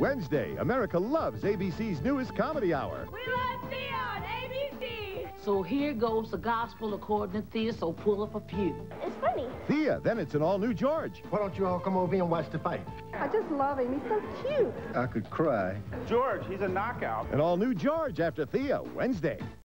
Wednesday, America loves ABC's newest comedy hour. We love Thea on ABC. So here goes the gospel according to Thea, so pull up a pew. It's funny. Thea, then it's an all-new George. Why don't you all come over here and watch the fight? I just love him. He's so cute. I could cry. George, he's a knockout. An all-new George after Thea, Wednesday.